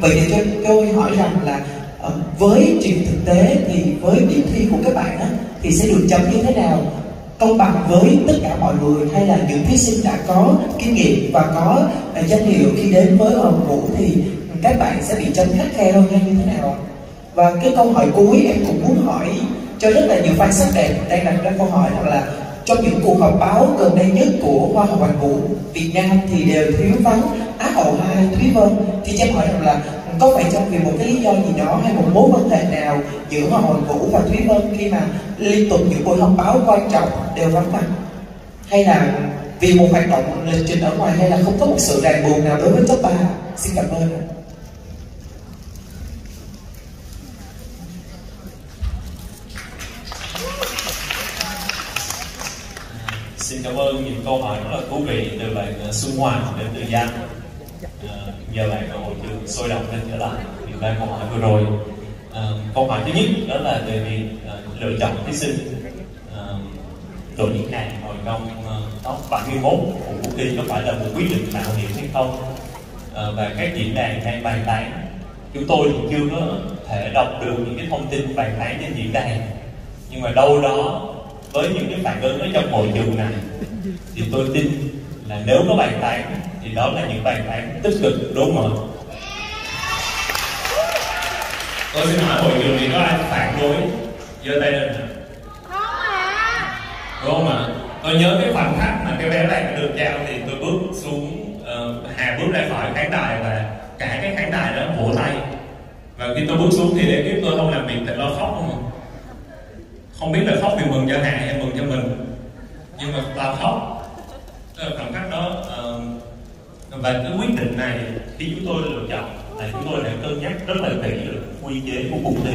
vậy thì cho tôi hỏi rằng là ờ, với trường thực tế thì với điểm thi của các bạn á, thì sẽ được chấm như thế nào? Công bằng với tất cả mọi người hay là những thí sinh đã có kinh nghiệm và có ờ, danh hiệu khi đến với vòng vũ thì các bạn sẽ bị chấm khắc khe hơn hay như thế nào và cái câu hỏi cuối em cũng muốn hỏi cho rất là nhiều fan sắc đẹp đang đặt ra câu hỏi rằng là trong những cuộc họp báo gần đây nhất của Hoa hậu hoàng vũ Việt Nam thì đều thiếu vắng hậu hai Thúy Vân, thì cho em hỏi rằng là có phải trong vì một cái lý do gì đó hay một mối quan hệ nào giữa hoàng hồn vũ và Thúy Vân khi mà liên tục những buổi họp báo quan trọng đều vắng mặt? Hay là vì một hoạt động lịch trình ở ngoài hay là không có một sự ràng buộc nào đối với top ba? Xin cảm ơn. Xin cảm ơn những câu hỏi rất là thú vị từ bạn ờ, Xuân Hoàng đến từ Giang giờ lại ở hội trường sôi động lên trở lại thì ba câu hỏi vừa rồi. À, câu hỏi thứ nhất đó là về việc à, lựa chọn thí sinh à, đội những này hồi công à, top 31 của cuộc thi có phải là một quyết định mạo hiểm hay không? À, và các diễn đàn hay bài tán chúng tôi thì chưa có thể đọc được những cái thông tin bài tán trên diễn đàn. Nhưng mà đâu đó với những cái phản ứng ở trong hội trường này thì tôi tin là nếu có bàn tán thì đó là những bàn tán tích cực đúng không tôi xin hỏi hội trường này có ai phản đối giơ tay lên không ạ. Đúng không ạ. Tôi nhớ cái khoảnh khắc mà cái vé này được trao thì tôi bước xuống uh, hà bước ra khỏi khán đài và cả cái khán đài đó vỗ tay. Và khi tôi bước xuống thì để biết tôi không làm việc thì lo khóc không không biết là khóc vì mừng cho Hà hay mừng cho mình. Nhưng mà tao khóc. Ở khoảnh khắc đó và cái quyết định này khi chúng tôi lựa chọn là chúng tôi đã cân nhắc rất là kỹ được quy chế của cuộc thi.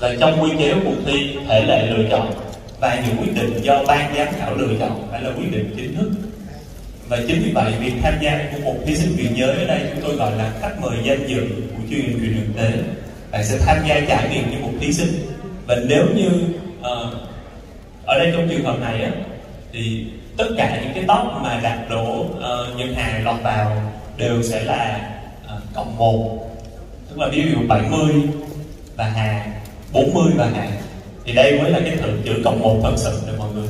Là trong quy chế của cuộc thi thể lệ lựa chọn và những quyết định do ban giám khảo lựa chọn phải là quyết định chính thức. Và chính vì vậy việc tham gia của một thí sinh truyền giới ở đây chúng tôi gọi là khách mời danh dự của chuyên truyền hình thực tế. Bạn sẽ tham gia trải nghiệm như một thí sinh. Và nếu như uh, ở đây trong trường hợp này á thì tất cả những cái tóc mà đặt đổ uh, ờ, nhân hàng lọt vào đều sẽ là uh, cộng một. Tức là ví dụ 70 và hà 40 và hà thì đây mới là cái từ chữ cộng một thật sự được mọi người.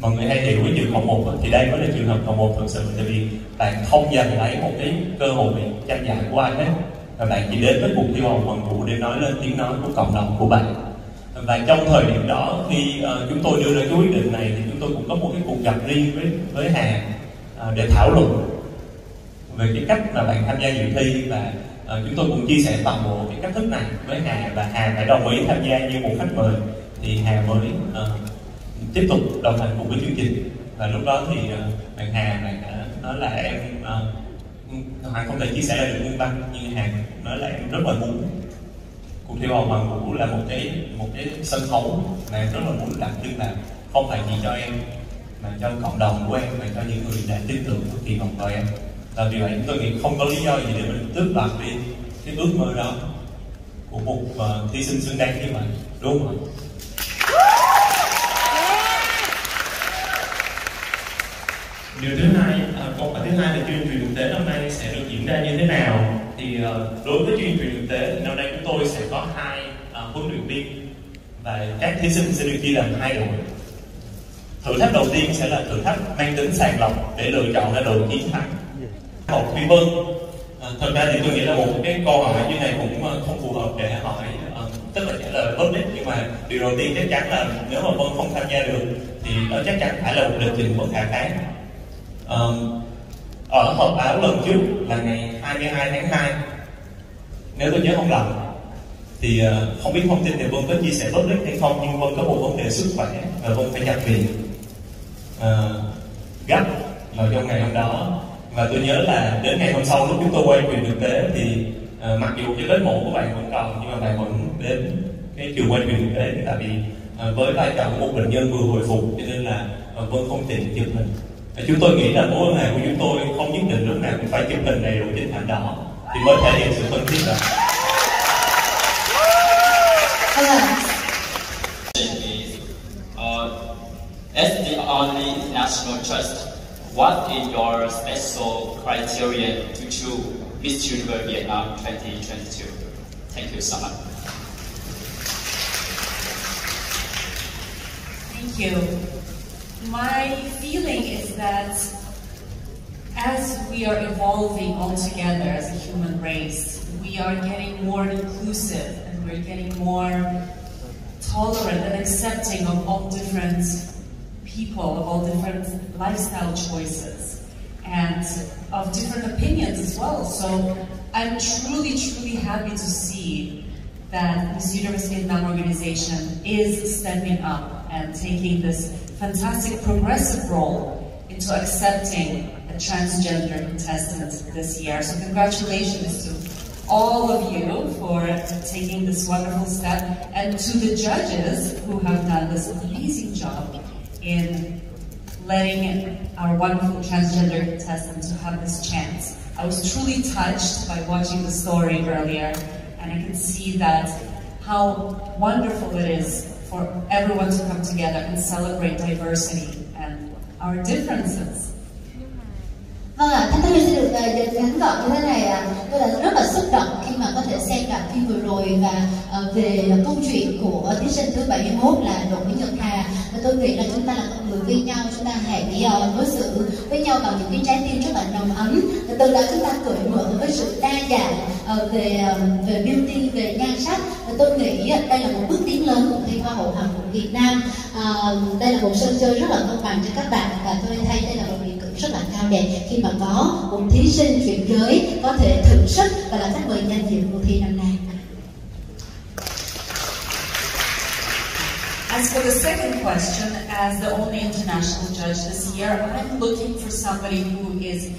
Mọi người hay hiểu cái chữ cộng một thì đây mới là trường hợp cộng một thật sự. Tại vì bạn không giành lấy một cái cơ hội tranh giải của ai hết. Và bạn chỉ đến với cuộc thi hồng phần vụ để nói lên tiếng nói của cộng đồng của bạn và trong thời điểm đó khi uh, chúng tôi đưa ra cái quyết định này thì chúng tôi cũng có một cái cuộc gặp riêng với với Hà uh, ờ, để thảo luận về cái cách mà bạn tham gia dự thi. Và uh, chúng tôi cũng chia sẻ toàn bộ cái cách thức này với Hà và Hà phải đồng ý tham gia như một khách mời. Thì Hà mới uh, tiếp tục đồng hành cùng với chương trình. Và lúc đó thì uh, bạn Hà này đã nói là em uh, Hoàng không thể chia sẻ được nguyên văn nhưng Hà nói là em rất là muốn thì thi Hoàng bằng Vũ là một cái một cái sân khấu mà em rất là muốn đặt nhưng là không phải chỉ cho em mà cho cộng đồng của em và cho những người đã tin tưởng cực kỳ vọng vào em. Là vì vậy tôi nghĩ không có lý do gì để mình tước đoạt đi cái ước mơ đó của một uh, thí sinh xứng đáng như vậy đúng không ạ? Điều thứ hai à, câu hỏi thứ hai là chuyên truyền thực tế năm nay sẽ được diễn ra như thế nào? Thì ờ, đối với chuyên truyền thực tế thì năm nay chúng tôi sẽ có hai uh, huấn luyện viên và các thí sinh sẽ được chia làm hai đội. Thử thách đầu tiên sẽ là thử thách mang tính sàng lọc để lựa chọn ra đội chiến thắng. Một phi vân à, thật ra thì tôi nghĩ là một cái câu hỏi như này cũng à, không phù hợp để hỏi uh, tức là trả lời public nhưng mà điều đầu tiên chắc chắn là nếu mà vân không tham gia được thì đó chắc chắn phải là một lịch trình bất khả kháng uh, à, ở họp báo lần trước là ngày 22 tháng 2 nếu tôi nhớ không lầm thì uh, không biết thông tin thì Vân có chia sẻ public hay không nhưng Vân có một vấn đề sức khỏe và Vân phải nhập viện. Uh, gấp vào trong ngày hôm đó. Và tôi nhớ là đến ngày hôm sau lúc chúng tôi quay truyền thực tế thì uh, mặc dù cái vết mổ của bạn vẫn còn nhưng mà bạn vẫn đến cái trường quay truyền thực tế tại vì uh, với vai trò của một bệnh nhân vừa hồi phục cho nên là uh, Vân không tiện chụp mình chúng tôi nghĩ là mối quan hệ của chúng tôi không nhất định lúc nào cũng phải chụp hình này đủ trên thảm đỏ. Thì mới thể hiện sự thân thiết đó. As the only national trust, what is your special criteria to choose Miss Universe Vietnam 2022. Thank you so much. Thank you. My feeling is that as we are evolving all together as a human race, we are getting more inclusive and we're getting more tolerant and accepting of all different people, of all different lifestyle choices, and of different opinions as well. So I'm truly, truly happy to see that Miss Universe Vietnam organization is stepping up and taking this fantastic progressive role into accepting a transgender contestant this year. So congratulations to all of you for taking this wonderful step and to the judges who have done this amazing job in letting our wonderful transgender contestant to have this chance. I was truly touched by watching the story earlier and I can see that how wonderful it is for everyone to come together and celebrate diversity and our differences. Vâng ạ, à, tôi xin được uh, ngắn gọn như thế này ạ. À. Tôi là rất là xúc động khi mà có thể xem đoạn phim vừa rồi và uh, về câu chuyện của thí sinh thứ 71 là Đỗ Mỹ Nhật Hà. Và tôi nghĩ là chúng ta là con người với nhau, chúng ta hãy uh, đối xử với nhau bằng những cái trái tim rất là nồng ấm. Và từ đó chúng ta cởi mở với sự đa dạng uh, về uh, về beauty, về nhan sắc. Và tôi nghĩ đây là một bước tiến lớn của thi Hoa hậu hoàng của Việt Nam. Uh, đây là một sân chơi rất là công bằng cho các bạn và tôi thấy đây là một khi mà có một thí sinh chuyển giới có thể thử sức và là khách mời danh dự cuộc thi năm nay. As for the second question, as the only international judge this year, I'm looking for somebody who is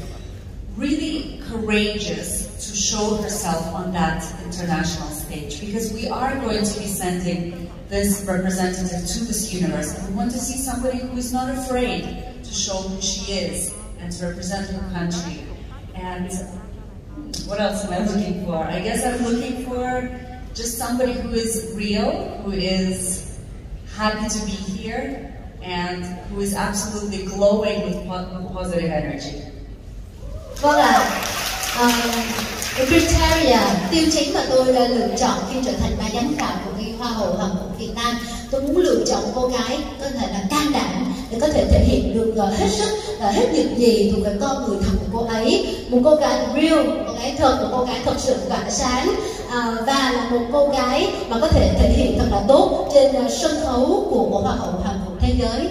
really courageous to show herself on that international stage because we are going to be sending this representative to this universe we want to see somebody who is not afraid to show who she is and to represent her country. And what else am I looking for? I guess I'm looking for just somebody who is real, who is happy to be here, and who is absolutely glowing with positive energy. Vâng ạ. Um, cái criteria à? tiêu chí mà tôi lựa chọn khi trở thành ban giám khảo của cái hoa hậu hoàng hậu Việt Nam. Tôi muốn lựa chọn cô gái có thể là can đảm để có thể thể hiện được ờ, hết sức và hết những gì thuộc về con người thật của cô ấy. Một cô gái real một cô gái thật một cô gái thật sự tỏa sáng uh, và là một cô gái mà có thể thể hiện thật là tốt trên sân khấu của một hoa hậu hoàng hậu thế giới.